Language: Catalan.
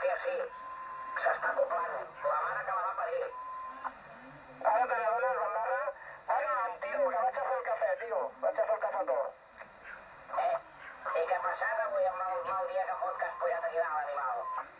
Hòstia, sí. S'està acoplant. La mare que la va parir. Ara te n'adones, Bandarra? Bueno, tio, que vaig a fer el cafè, tio. Vaig a fer el cafetó. Eh? I què ha passat avui amb el mal dia que fot que has pujat aquí dalt, animal?